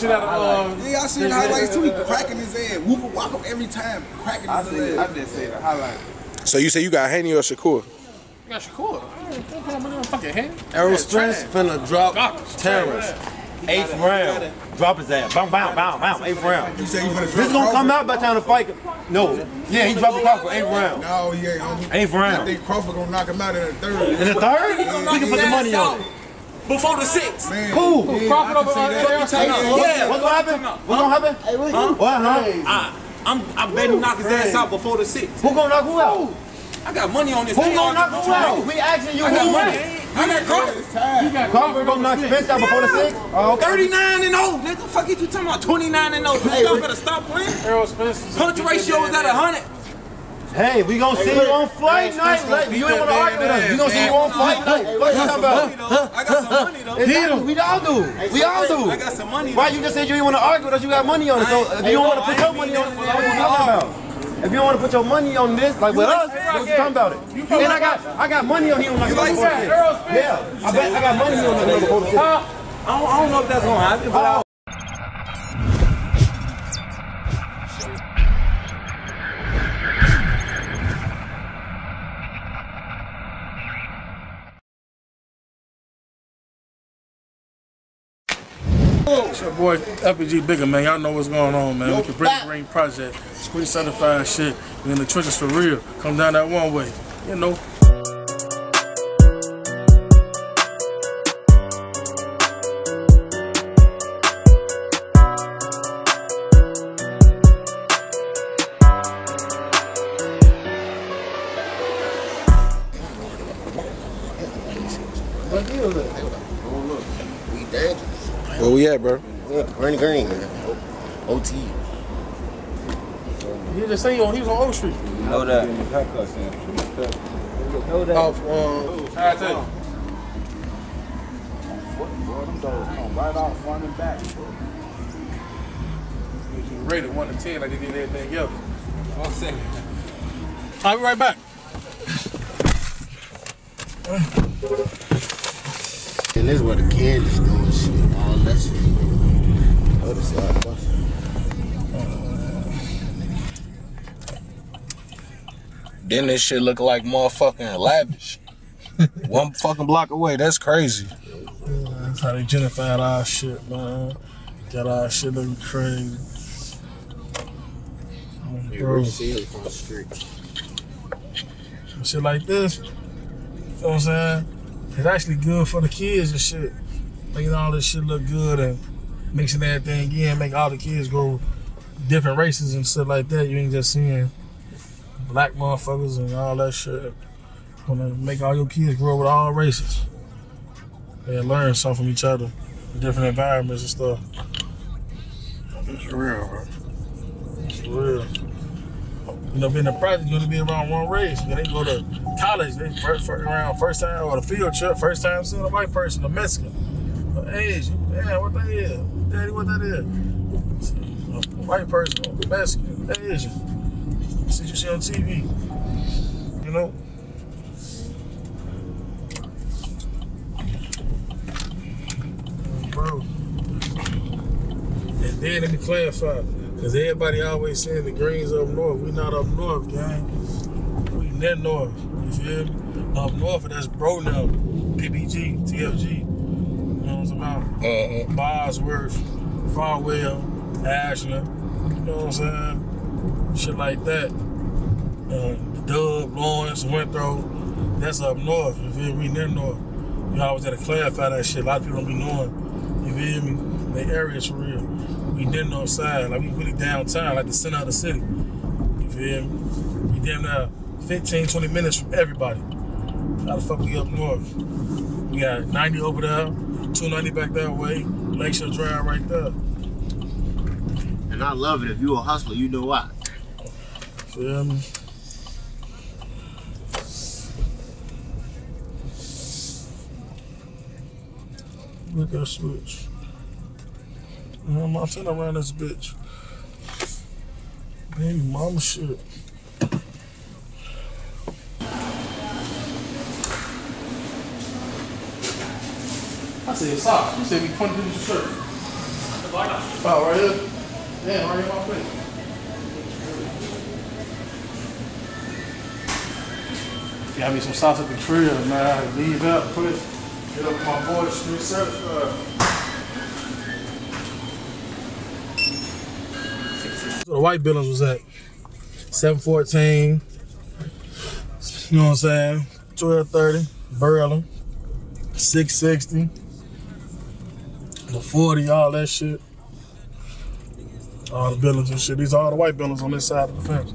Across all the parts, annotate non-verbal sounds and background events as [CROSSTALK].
Shit out of um, Yeah, I seen the highlights too. He cracking his head, whooping walk up every time, cracking I his see. head. I just say the highlight. So you say you got Haney or Shakur? You got Shakur. I don't put my money on fucking hand. Errol Spence finna drop Goggles. Terence. Eighth round. Drop his ass. Bow, bow, bow, bow. Eighth round. You say you finna This drop is gonna come out by the time the fight. No. Yeah, he dropped Crawford. Eighth round. No, he ain't. homie. Eighth I round. think Crawford gonna knock him out in the third. In the third? We can put the money on it. Before the six. Man, Who? yeah, Crawford over can see uh, that. Terence? Yeah. What's gonna happen? What's gonna happen? What, huh? I, I'm, I'm betting knock his ass out before the six. Who gonna knock who out? I got money on this. Who gonna knock who out? We asking you I got who money. I got Crawford. Crawford gonna knock Spence out before the six? Oh, okay. 39 and 0, nigga. Fuck it, you talking about 29 and 0. Hey, Y'all better stop playing. Errol Spence. is- Punch ratio is at 100. Hey, we gonna see you on fight night. Like, you ain't wanna argue with us. We gonna see you on fight night. What you talking about? I got some money though. Exactly. We all do. We all I do. got some money. Why you just said you didn't want to argue with us? You got money on it. So if you don't want to put your money on it, what you talking about? If you don't want to put your money on this, like with us, what you talking about it? And I got I got money on him like like before that, the Earl six. Yeah, I bet I got money on him before the six. I don't, I don't know if that's gonna happen, but It's your boy FBG Bigga, man. Y'all know what's going on, man. We can bring the Green Project. Squeeze certified shit. We in the trenches for real. Come down that one way. You know. We dangerous. Where we at, bro? Green Green. OT. He just say he, on, was on Oak Street. You Know that. Off, um, I tell you. Right off front and back. Rated 1 to 10 like they did everything else. I'll be right back. And this is what the candy's doing shit. Then this shit look like motherfucking lavish. [LAUGHS] One fucking block away. That's crazy. That's how they gentrified our shit, man. Got our shit looking crazy. Bro, shit like this, you know what I'm saying? It's actually good for the kids and shit. Making all this shit look good and mixing everything in, make all the kids go different races and shit like that. You ain't just seeing black motherfuckers and all that shit. Wanna make all your kids grow with all races. They learn something from each other, different environments and stuff. It's real, bro. It's real. You know, being a project, you want to be around one race. When they go to college, they first, first around first time or the field trip, first time seeing a white person, a Mexican, an Asian. Yeah, what that is? Daddy, what that is? A white person, a Mexican, Asian. See you see on TV. You know? Bro. And then let me clarify, because everybody always saying the greens up north. We not up north, gang. We near north. You feel me? Up north, that's bro now. PBG, TFG. You know what I'm about? Uh-huh. Bosworth, Farwell, Ashland. You know what I'm saying? Shit like that. Uh, Dub, Lawrence, Winthrop. That's up north. You feel me? Near north. You always gotta clarify that shit. A lot of people don't be knowing. You feel me? The area's for real. We near north side, like we really downtown, like the center of the city. You feel me? We damn near 15, 20 minutes from everybody. How the fuck we up north? We got 90 over there, 290 back that way, Lakeshore Drive right there. And I love it. If you a hustler, you know why. Feel me? Look at switch. I'm not turn around this bitch. Baby mama shit. I said socks. You said we 20 people's shirt. Oh, right here? Right in my face. Got me some sauce at the crib, man. Leave up quick. Get up my boy, street certified. So the white buildings was at 714, you know what I'm saying? 1230, Berlin, 660, the 40, all that shit. All the buildings and shit. These are all the white buildings on this side of the fence.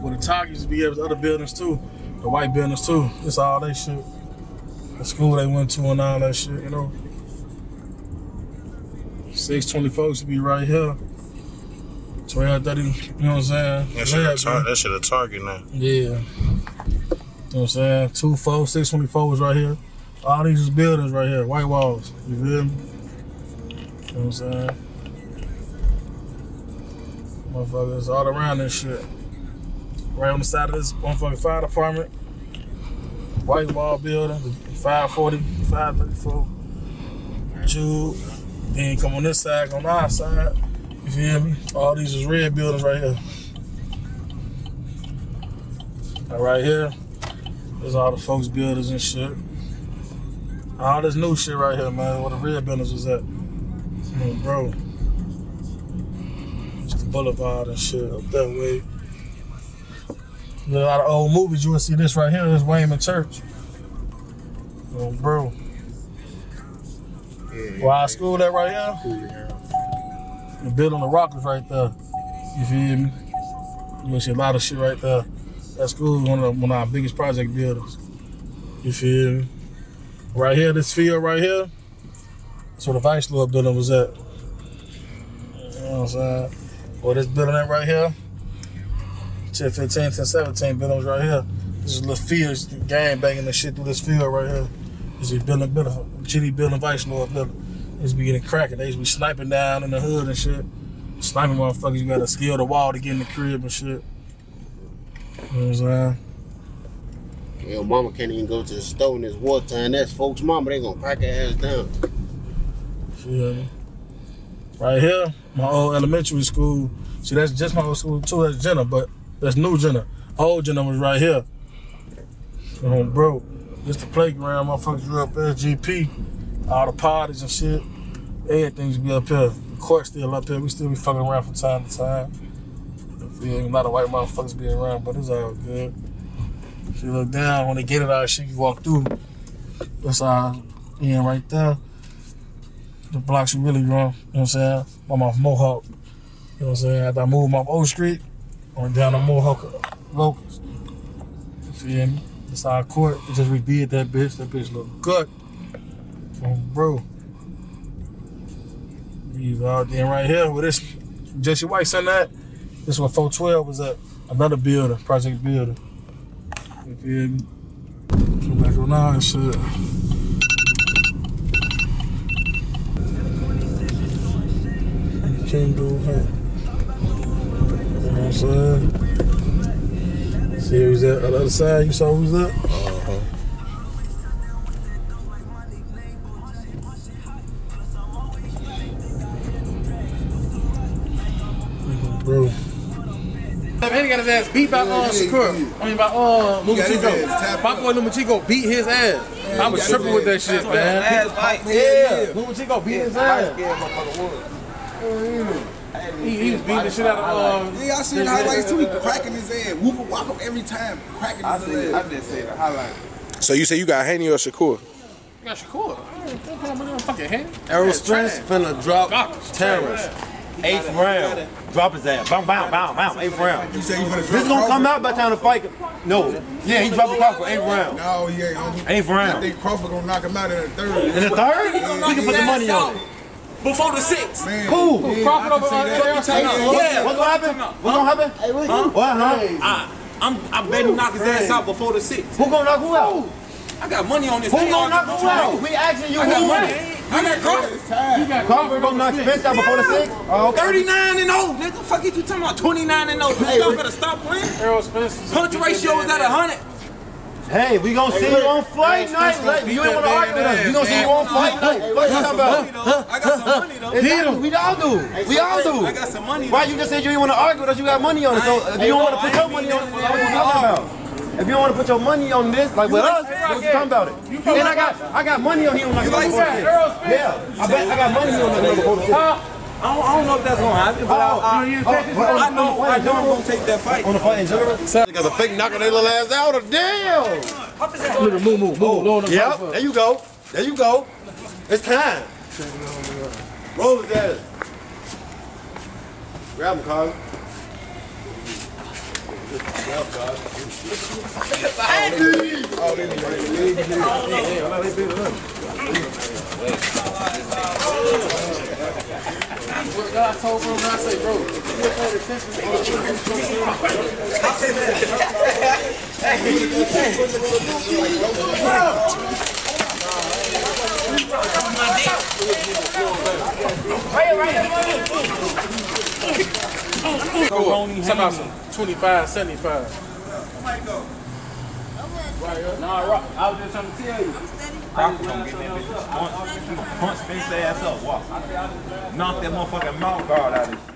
Well, the used be at the other buildings too. The white buildings too. It's all that shit. The school they went to and all that shit, you know. 620 folks to be right here. 1230, you know what I'm saying? That shit, tar- that shit a target now. Yeah. You know what I'm saying? Two four, six twenty four was right here. All these buildings right here, white walls. You feel me? You know what I'm saying? Motherfuckers all around this shit. Right on the side of this motherfucking fire department. White wall building, 540, 534. Jude. Then come on this side, on our side. You feel me? All these is red buildings right here. And right here, there's all the folks buildings and shit. All this new shit right here, man, where the red buildings was at. Bro. Boulevard and shit up that way. A lot of old movies, you will see this right here, this Wayman Church. Oh, bro. Yeah, Where our school at right here? The building the rock is right there. You feel me? You see a lot of shit right there. That school is one of, the, one of our biggest project buildings. You feel me? Right here, this field right here, that's where the Vice Lord building was at. You know what I'm saying? Or this building right here, 10, 15, 10, 17 building was right here. This is a little field, gang banging the shit through this field right here. This is building, building, Chitty building, Vice Lord building. To be getting cracking. They used to be sniping down in the hood and shit. Sniping motherfuckers, you gotta scale the wall to get in the crib and shit. You know what I'm saying? Your mama can't even go to the store in this wartime. That's folks' mama. They gonna crack her ass down. Feel me? Right here, my old elementary school. See, that's just my old school too. That's Jenner, but that's new Jenner. Old Jenner was right here. Bro, this the playground. Motherfuckers grew up SGP. All the parties and shit. Everything's be up here. The court still up here. We still be fucking around from time to time. Feel? A lot of white motherfuckers be around, but it's all good. She look down, when they get it out, she walk through. That's all in right there the blocks you really wrong. You know what I'm saying? I'm off Mohawk. You know what I'm saying? After I moved off O Street, I down to Mohawk Locust. You feel me? It's our court. Just redid that bitch. That bitch look good. Oh, bro. These out there right here with this Jesse White sent that. This is what 412 was at. Another builder, project builder. You feel me? Come back on now and shit. King Dude hat. You know what I'm saying? See who's at on the other side? You saw who's that? Uh-huh. Bro. He got his ass beat by uh, Shakur. I mean, by uh, Lomachenko. My boy Lomachenko beat his ass. I was tripping with that shit, man. Yeah, Lomachenko beat his ass. He, he was beating the shit out of uh, Yeah, I seen the highlights too. He cracking his ass, whoop walk up every time, cracking I his see. ass. I just see the highlight. So you say you got Haney or Shakur? got Shakur. I don't think I'm gonna fucking hand. Errol Spence finna drop Goggles. terrorist. Eighth round. Drop his ass. Bam, bam, bam, bam. Eighth round. You say you finna This is gonna come out by the time the fight. No. Yeah, he dropped the Crawford. Eighth round. No, yeah, homie. Eighth I round. think Crawford gonna knock him out in the third. In the third, we can put the money on it. Before the six. Man, Who? Yeah, Crawford over, see uh, Yeah, What's gonna happen? What's gonna happen? Huh? What, huh? I, I'm, I bet him knock his ass out before the six. Who gonna knock who out? I got money on this. Who gonna knock who out? We asking you I got who money. win. I got Crawford. Crawford gonna knock Spence out before the six? Oh, okay. 39 and 0. Nigga, fuck it, you talking about 29 and 0. Y'all better stop playing. Errol Spence. Punch ratio is at 100. Hey, we gonna see you on fight night. Like, you ain't wanna argue with us. We gonna see you on fight night. What you talking about? I got some money though. Exactly. We all do. We all do. I got some money. Why you just said you ain't wanna argue with us? You got money on it. So if you don't wanna put your money on it, what you talking about? If you don't wanna put your money on this, like with us, what you talking about it? And I got I got money on him like like that. that, Yeah, I bet I got money on that number four. I don't, I don't know if that's gonna happen, but I, oh, I, I know I know I'm gonna take that fight. On the fight in general? They got a fake knocking their little ass out. Of damn! Look at move, move, move. Oh, Low on the Yep, front there you go. There you go. It's time. Roll his ass. Grab him, Carl. I told bro, I say, bro, you pay attention. Talking about some 25, 75. Crawford gonna get that bitch. Punch, punch Spence ass up. Watch. Knock that motherfucking mouth guard out of his